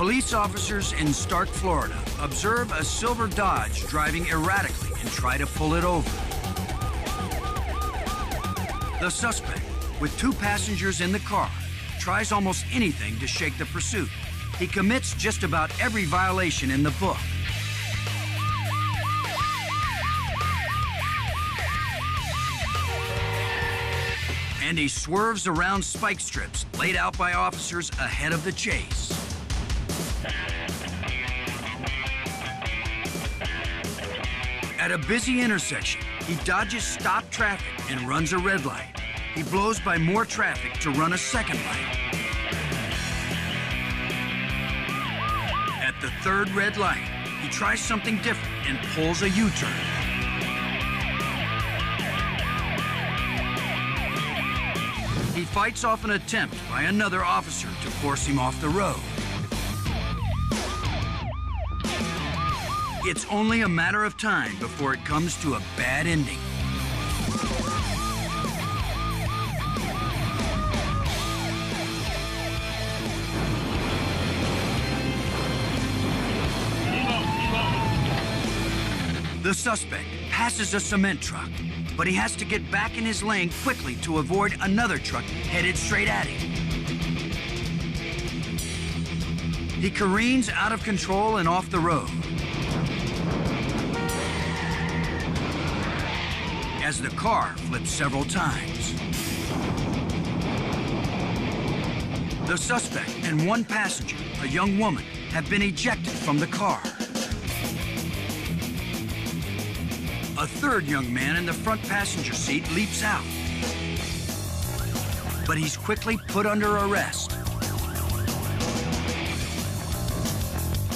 Police officers in Starke, Florida observe a silver Dodge driving erratically and try to pull it over. The suspect, with two passengers in the car, tries almost anything to shake the pursuit. He commits just about every violation in the book. And he swerves around spike strips laid out by officers ahead of the chase. At a busy intersection, he dodges stopped traffic and runs a red light. He blows by more traffic to run a second light. At the third red light, he tries something different and pulls a U-turn. He fights off an attempt by another officer to force him off the road. It's only a matter of time before it comes to a bad ending. The suspect passes a cement truck, but he has to get back in his lane quickly to avoid another truck headed straight at him. He careens out of control and off the road. As the car flips several times. The suspect and one passenger, a young woman, have been ejected from the car. A third young man in the front passenger seat leaps out. But he's quickly put under arrest.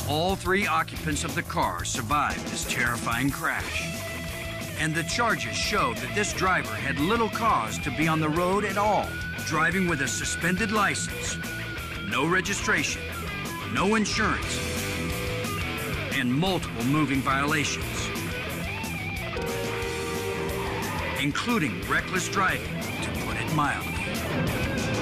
All three occupants of the car survived this terrifying crash. And the charges show that this driver had little cause to be on the road at all, driving with a suspended license, no registration, no insurance, and multiple moving violations including reckless driving, to put it mildly.